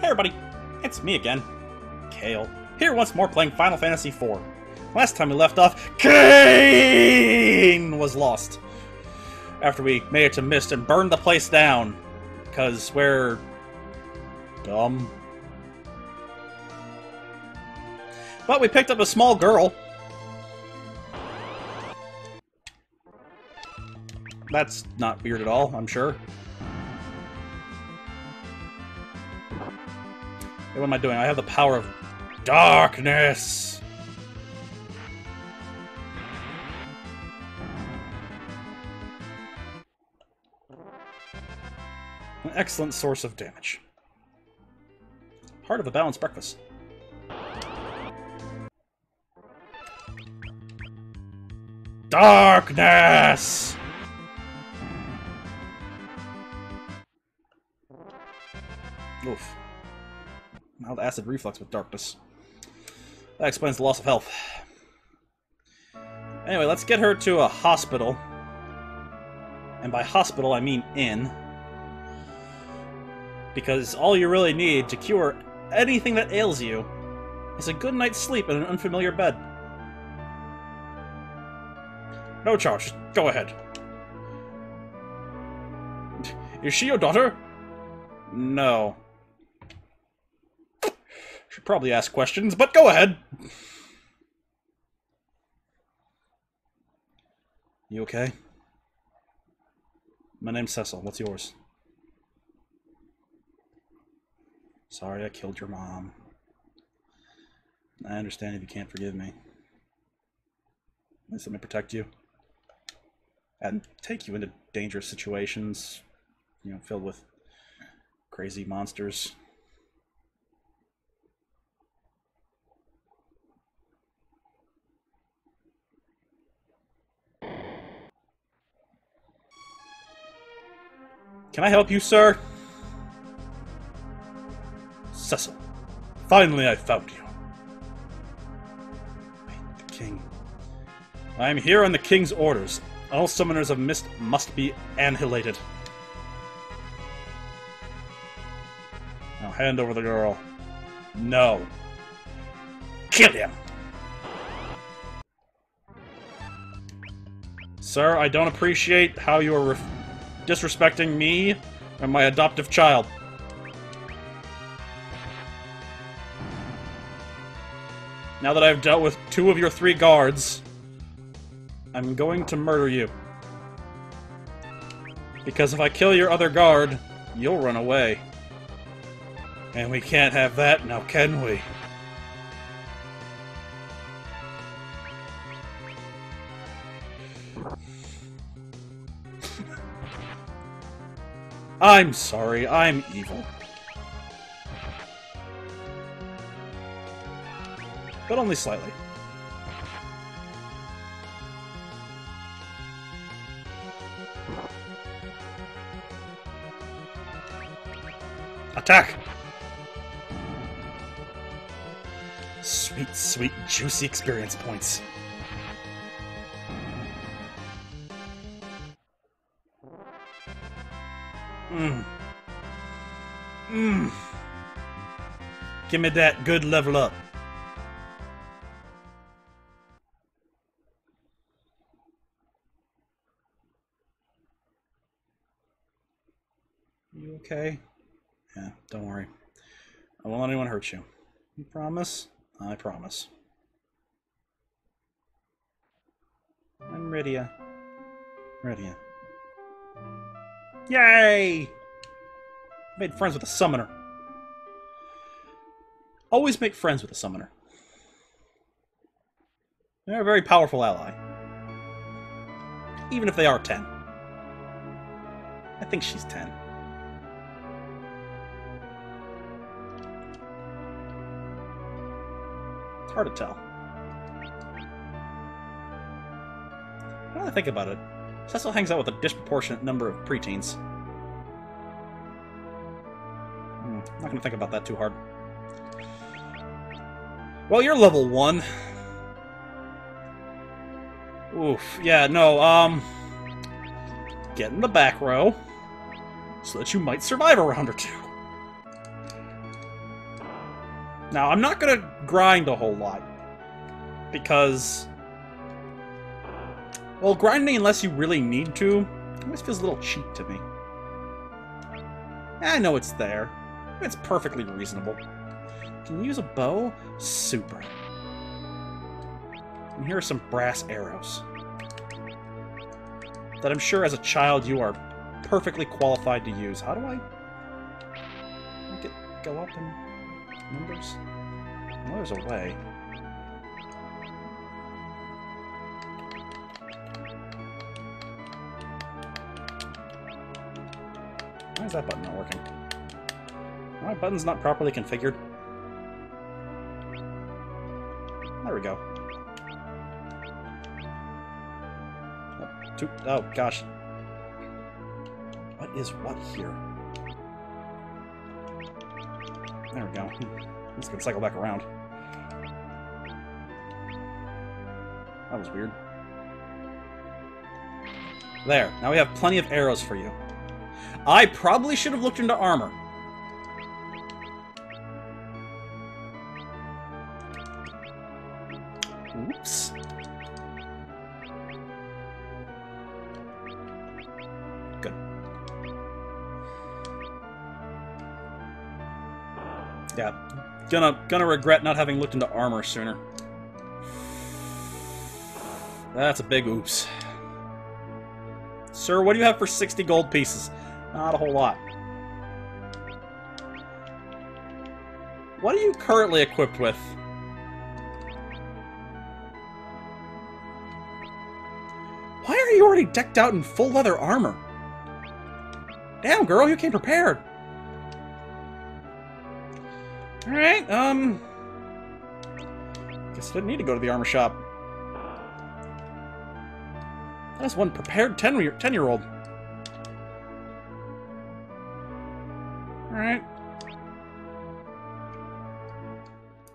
Hey everybody, it's me again, Kale, here once more playing Final Fantasy IV. Last time we left off, Kain was lost. After we made it to Mist and burned the place down, because we're dumb. But we picked up a small girl. That's not weird at all, I'm sure. What am I doing? I have the power of darkness! An excellent source of damage. Part of a balanced breakfast. Darkness! Oof. Mild acid reflux with darkness. That explains the loss of health. Anyway, let's get her to a hospital. And by hospital, I mean inn. Because all you really need to cure anything that ails you is a good night's sleep in an unfamiliar bed. No charge. Go ahead. Is she your daughter? No. Should probably ask questions, but go ahead. You okay? My name's Cecil. What's yours? Sorry I killed your mom. I understand if you can't forgive me. At let me protect you. And take you into dangerous situations, you know, filled with crazy monsters. Can I help you, sir? Cecil, finally I found you. The king. I am here on the king's orders. All summoners of mist must be annihilated. Now hand over the girl. No. Kill him! Sir, I don't appreciate how you are disrespecting me and my adoptive child. Now that I've dealt with two of your three guards, I'm going to murder you. Because if I kill your other guard, you'll run away. And we can't have that now, can we? I'm sorry, I'm evil. But only slightly. Attack! Sweet, sweet, juicy experience points. Mmm. Mmm. Give me that good level up. You okay? Yeah, don't worry. I won't let anyone hurt you. You promise? I promise. I'm Rydia. Uh, Rydia. Yay! Made friends with a summoner. Always make friends with a summoner. They're a very powerful ally. Even if they are 10. I think she's 10. It's hard to tell. Now that I think about it, Cecil hangs out with a disproportionate number of preteens. Hmm, I'm not gonna think about that too hard. Well, you're level 1. Oof. Yeah, no, um... Get in the back row, so that you might survive a round or two. Now, I'm not gonna grind a whole lot. Because... Well, grinding unless you really need to, always feels a little cheap to me. I know it's there. It's perfectly reasonable. Can you use a bow? Super. And here are some brass arrows. That I'm sure as a child you are perfectly qualified to use. How do I make it go up in numbers? Well, there's a way. Is that button not working? My button's not properly configured. There we go. Oh, oh gosh. What is what here? There we go. This can cycle back around. That was weird. There. Now we have plenty of arrows for you. I probably should have looked into armor. Oops. Good. Yeah. Gonna gonna regret not having looked into armor sooner. That's a big oops. Sir, what do you have for 60 gold pieces? Not a whole lot. What are you currently equipped with? Why are you already decked out in full leather armor? Damn, girl, you came prepared. Alright, um... Guess I didn't need to go to the armor shop. That's one prepared 10-year-old. Alright.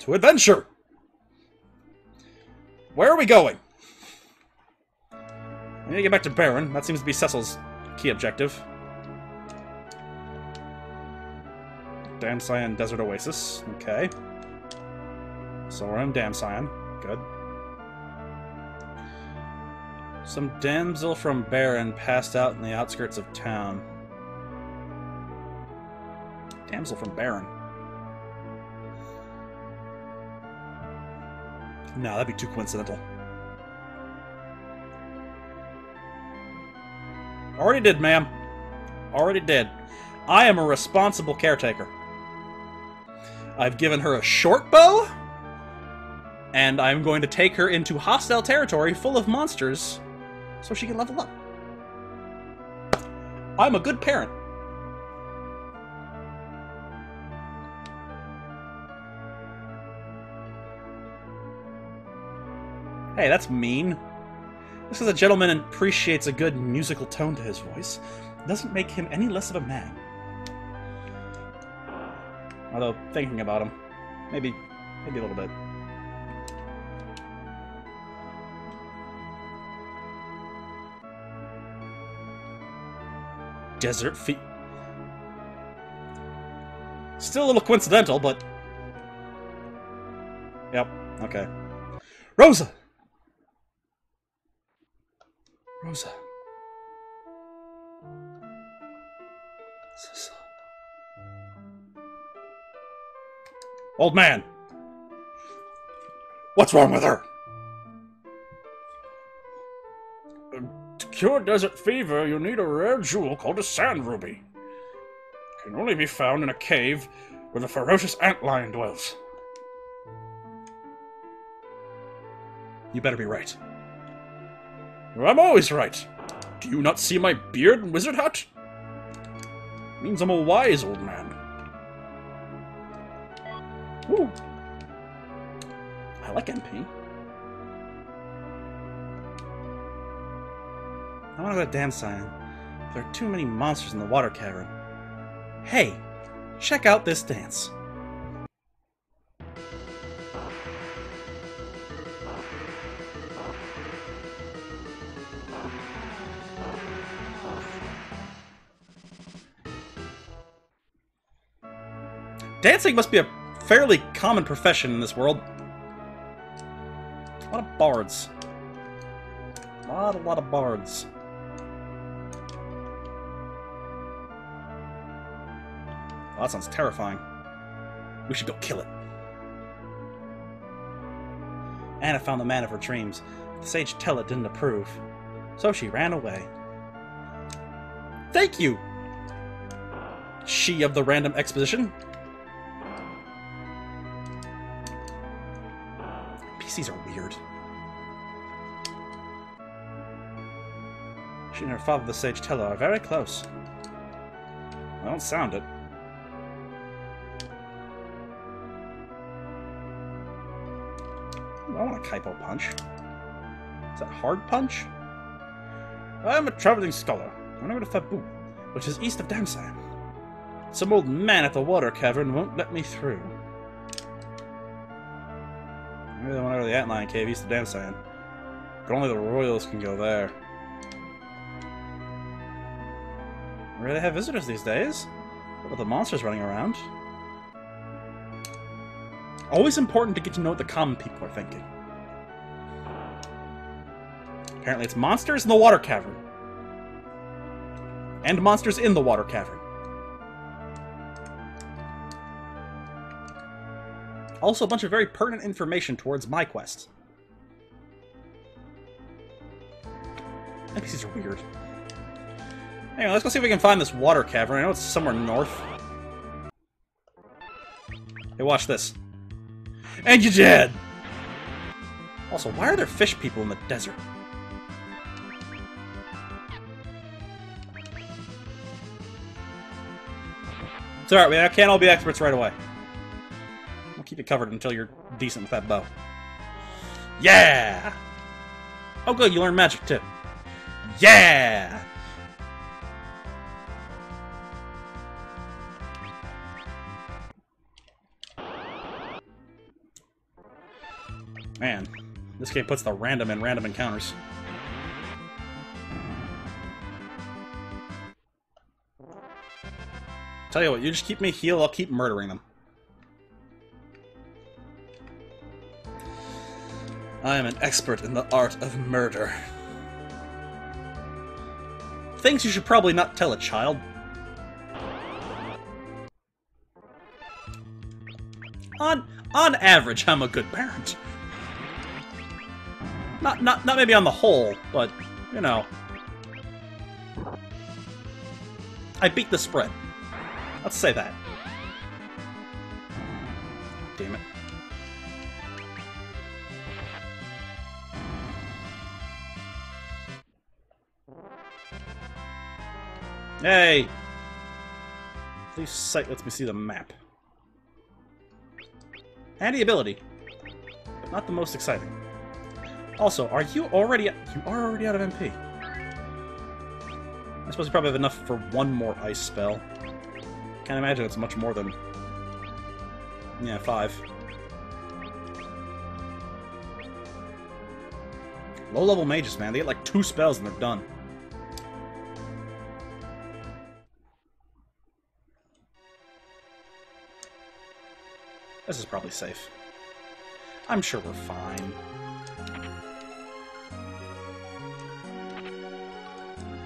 To adventure! Where are we going? I need to get back to Baron. That seems to be Cecil's key objective. Damcyan Desert Oasis. Okay. So we're in. Good. Some damsel from Baron passed out in the outskirts of town. Damsel from Baron. No, that'd be too coincidental. Already did, ma'am. Already did. I am a responsible caretaker. I've given her a short bow, and I'm going to take her into hostile territory full of monsters so she can level up. I'm a good parent. Hey, that's mean. Just because a gentleman and appreciates a good musical tone to his voice, doesn't make him any less of a man. Although, thinking about him, maybe, maybe a little bit. Desert feet. Still a little coincidental, but... Yep, okay. Rosa! Rosa. Old man! What's wrong with her? Uh, to cure desert fever, you need a rare jewel called a sand ruby. It can only be found in a cave where the ferocious antlion dwells. You better be right. I'm always right. Do you not see my beard and wizard hat? means I'm a wise old man. Ooh. I like MP. I want to go to Damcyan. There are too many monsters in the water cavern. Hey, check out this dance. Dancing must be a fairly common profession in this world. A lot of bards. A lot, a lot of bards. That sounds terrifying. We should go kill it. Anna found the man of her dreams. The sage Tellah didn't approve, so she ran away. Thank you, she of the random exposition. PCs are weird. She and her father, the sage Tellah, are very close. I don't sound it. I want a Kaipo punch. Is that hard punch? I am a traveling scholar. I'm over to Fabul, which is east of Damcyan. Some old man at the water cavern won't let me through. The the Antlion Cave east of Damcyan. But only the royals can go there. Where do they have visitors these days? What are the monsters running around? Always important to get to know what the common people are thinking. Apparently it's monsters in the water cavern. And monsters in the water cavern. Also a bunch of very pertinent information towards my quest. NPCs are weird. Anyway, let's go see if we can find this water cavern. I know it's somewhere north. Hey, watch this. And you're dead! Also, why are there fish people in the desert? It's alright, we can't all be experts right away. I'll keep you covered until you're decent with that bow. Yeah! Oh good, you learned magic too. Yeah! Man, this game puts the random in random encounters. Tell you what, you just keep me healed, I'll keep murdering them. I am an expert in the art of murder. Things you should probably not tell a child. On on average, I'm a good parent. Not not not maybe on the whole, but you know. I beat the spread. Let's say that. Damn it. Hey! At least sight lets me see the map. Handy ability, but not the most exciting. Also, are you already... You are already out of MP. I suppose you probably have enough for one more ice spell. Can't imagine it's much more than... Yeah, five. Low-level mages, man. They get like two spells and they're done. This is probably safe. I'm sure we're fine.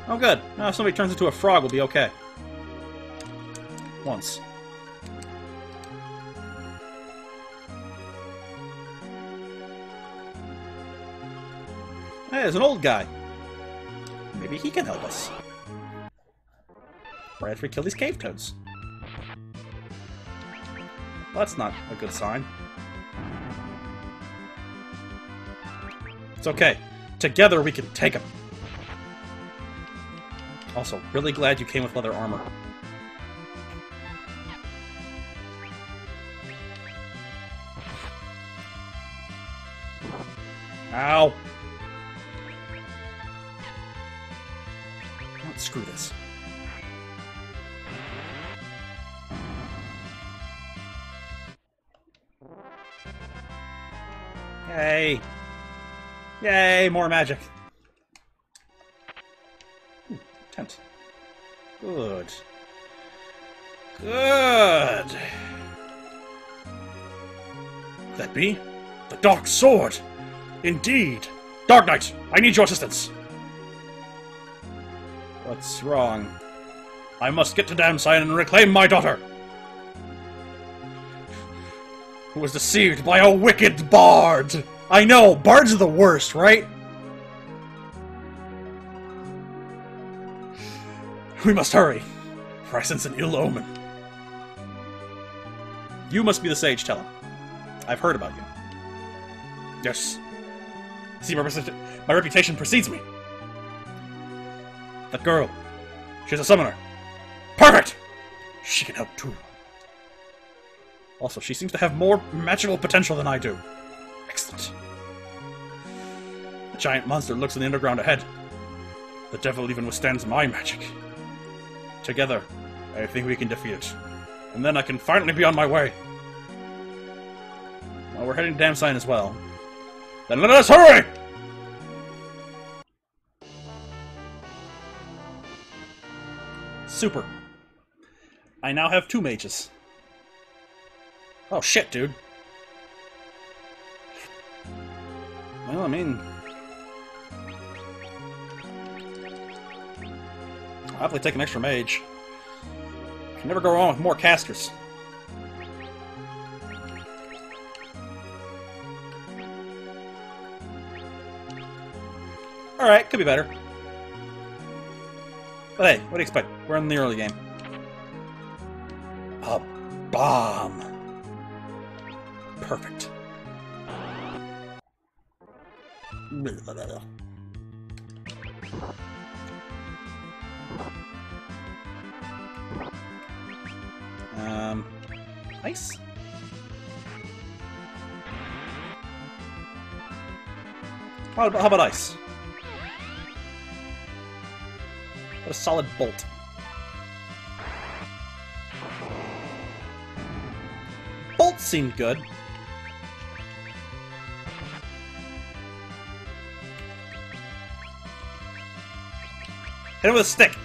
Oh good. Now if somebody turns into a frog, we'll be okay. Once. Hey, there's an old guy. Maybe he can help us. We kill these cave toads. That's not a good sign. It's okay. Together we can take him. Also, really glad you came with leather armor. Ow! Screw this. Yay! Yay, more magic. Ooh, tent. Good. Good. that be? The Dark Sword! Indeed! Dark Knight, I need your assistance! What's wrong? I must get to Damcyan and reclaim my daughter! Who was deceived by a wicked bard! I know, bards are the worst, right? We must hurry, for I sense an ill omen. You must be the sage, tell him. I've heard about you. Yes. See, my, my reputation precedes me. That girl, she's a summoner. Perfect! She can help too. Also, she seems to have more magical potential than I do. Excellent. The giant monster looks in the underground ahead. The devil even withstands my magic. Together, I think we can defeat it. And then I can finally be on my way. Well, we're heading to Damcyan as well. Then let us hurry! Super. I now have two mages. Oh shit, dude. Well, I mean... I'll happily take an extra mage. Can never go wrong with more casters. Alright, could be better. But hey, what do you expect? We're in the early game. A bomb. How about, how about ice? What a solid bolt. Bolt seemed good. Hit him with a stick.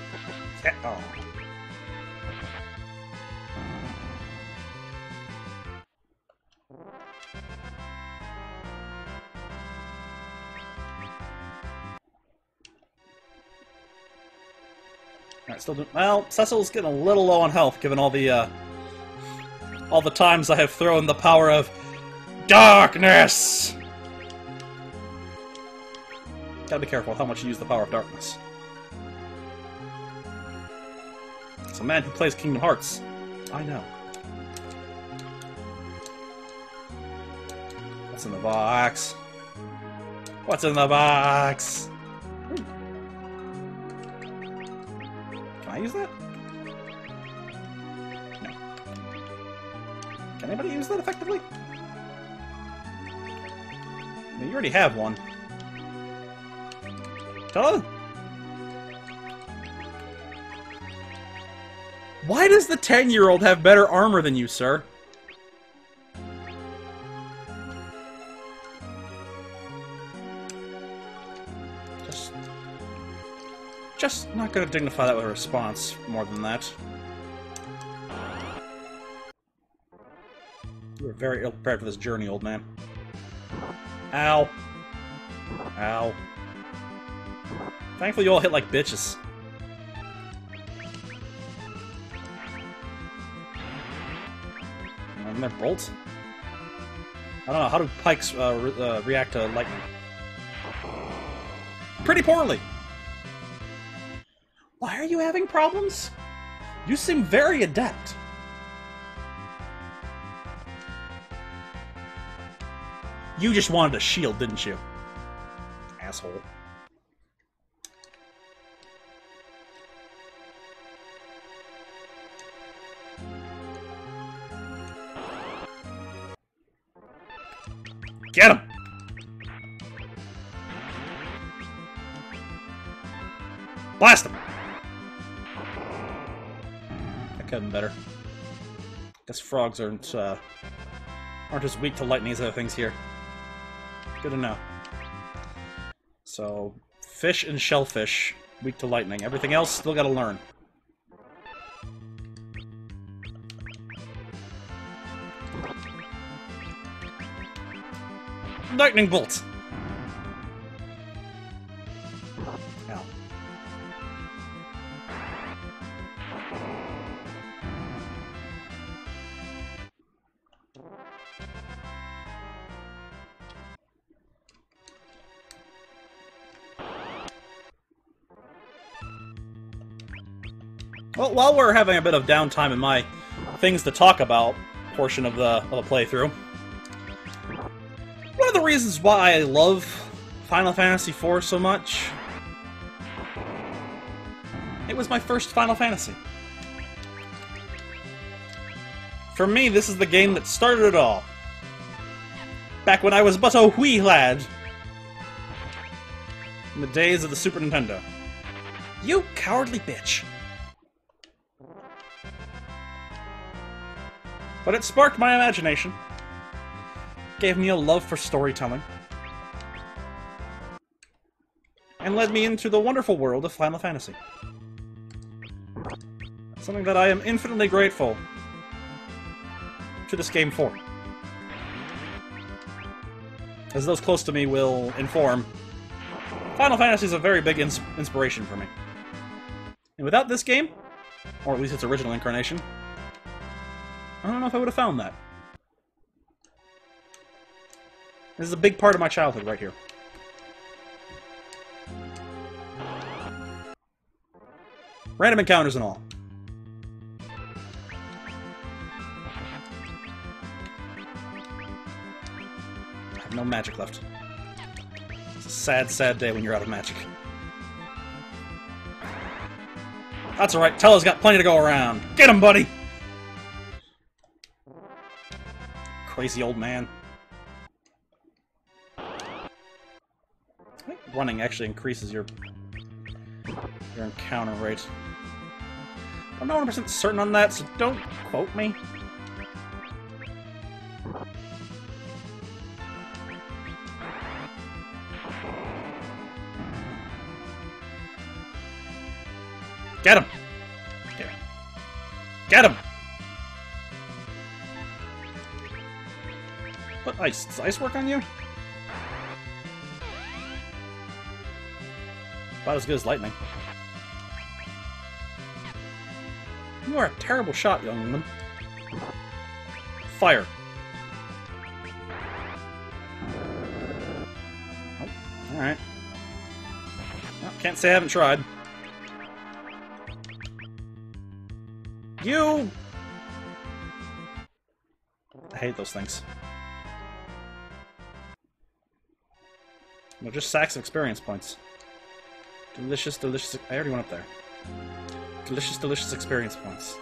Still doing- well, Cecil's getting a little low on health, given all the, uh, all the times I have thrown the power of darkness! Gotta be careful how much you use the power of darkness. It's a man who plays Kingdom Hearts. I know. What's in the box? What's in the box? Anybody use that effectively? I mean, you already have one. Her. Why does the 10-year-old have better armor than you, sir? Just... Just not gonna dignify that with a response more than that. Very ill prepared for this journey, old man. Ow. Ow. Thankfully you all hit like bitches. And their bolts? I don't know, how do pikes uh, re uh, react to lightning? Pretty poorly! Why are you having problems? You seem very adept. You just wanted a shield, didn't you? Asshole. Get him! Blast him! That could have better. Guess frogs aren't, uh, aren't as weak to lightning as other things here. Good to know. So, fish and shellfish, weak to lightning. Everything else, still gotta learn. lightning bolt. While we're having a bit of downtime in my things to talk about portion of the, of playthrough, one of the reasons why I love Final Fantasy IV so much, it was my first Final Fantasy. For me, this is the game that started it all. Back when I was but a wee lad. In the days of the Super Nintendo. You cowardly bitch. But it sparked my imagination. Gave me a love for storytelling. And led me into the wonderful world of Final Fantasy. Something that I am infinitely grateful to this game for. As those close to me will inform, Final Fantasy is a very big ins inspiration for me. And without this game, or at least its original incarnation, I don't know if I would have found that. This is a big part of my childhood right here. Random encounters and all. I have no magic left. It's a sad, sad day when you're out of magic. That's alright, Tellah's got plenty to go around. Get him, buddy! Crazy old man. Running actually increases your your encounter rate. I'm not 100% certain on that, so don't quote me. Get him! Get him! Get him! Ice? Does ice work on you? About as good as lightning. You are a terrible shot, young woman. Fire. Oh, alright. Well, can't say I haven't tried. You! I hate those things. Just sacks of experience points. Delicious, delicious... I already went up there. Delicious, delicious experience points.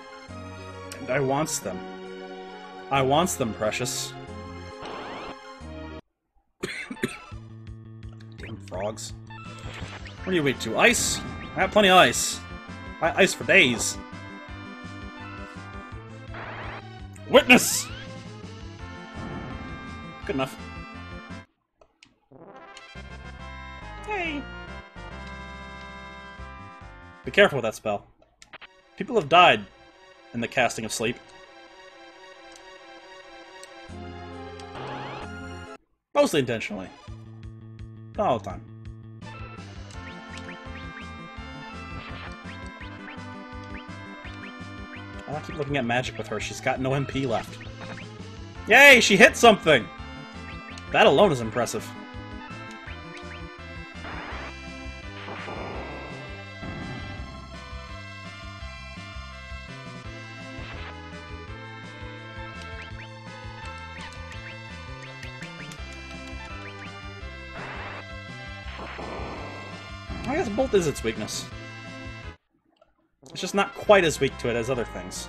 And I wants them. I wants them, precious. Damn frogs. What are you weak to? Ice? I have plenty of ice. I ice for days. Witness! Good enough. Careful with that spell. People have died in the casting of sleep. Mostly intentionally. Not all the time. I keep looking at magic with her. She's got no MP left. Yay! She hit something! That alone is impressive. Is its weakness. It's just not quite as weak to it as other things.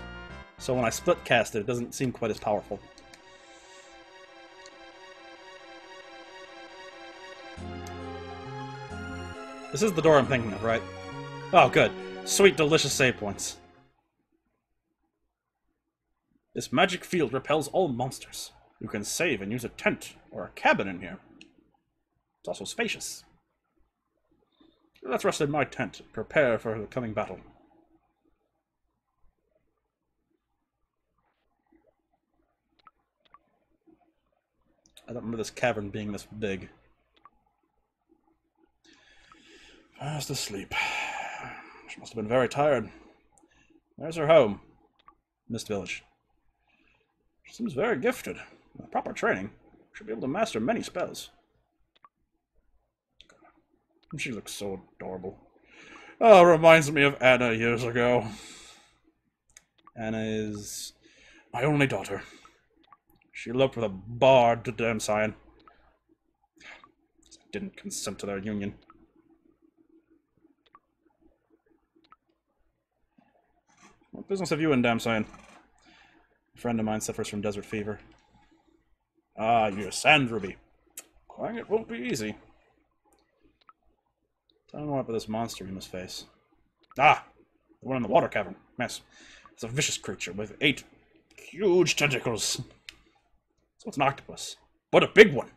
So when I split cast it, it doesn't seem quite as powerful. This is the door I'm thinking of, right? Oh, good. Sweet, delicious save points. This magic field repels all monsters. You can save and use a tent or a cabin in here. It's also spacious. Let's rest in my tent, prepare for the coming battle. I don't remember this cavern being this big. Fast asleep. She must have been very tired. Where's her home? Mist Village. She seems very gifted. With proper training, she'll be able to master many spells. She looks so adorable. Oh, reminds me of Anna years ago. Anna is my only daughter. She eloped with a bard to Damcyan. Didn't consent to their union. What business have you in Damcyan? A friend of mine suffers from desert fever. Ah, you're Sand Ruby. It won't be easy. Tell me more about this monster we must face. Ah! The one in the water cavern. Yes. It's a vicious creature with eight huge tentacles. So it's an octopus. But a big one!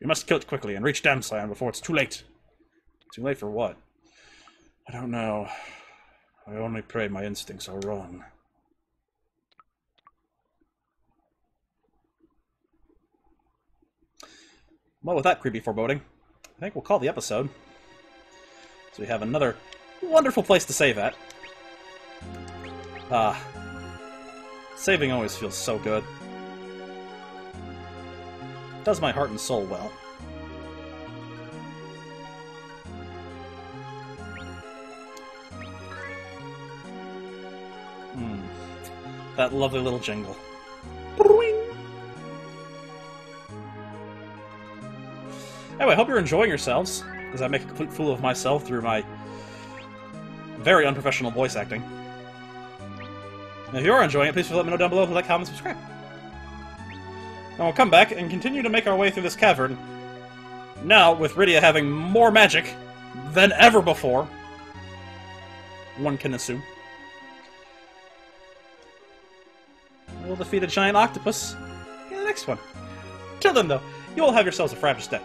We must kill it quickly and reach Damcyan before it's too late. Too late for what? I don't know. I only pray my instincts are wrong. Well, with that creepy foreboding, I think we'll call the episode. So we have another wonderful place to save at. Ah. Saving always feels so good. Does my heart and soul well. Hmm. That lovely little jingle. Hope you're enjoying yourselves, as I make a complete fool of myself through my very unprofessional voice acting. And if you are enjoying it, please let me know down below, like, comment, subscribe. And we'll come back and continue to make our way through this cavern. Now, with Rydia having more magic than ever before. One can assume. We'll defeat a giant octopus in the next one. Till then, though, you all have yourselves a fabulous day.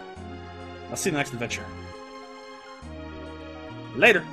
I'll see you in the next adventure. Later.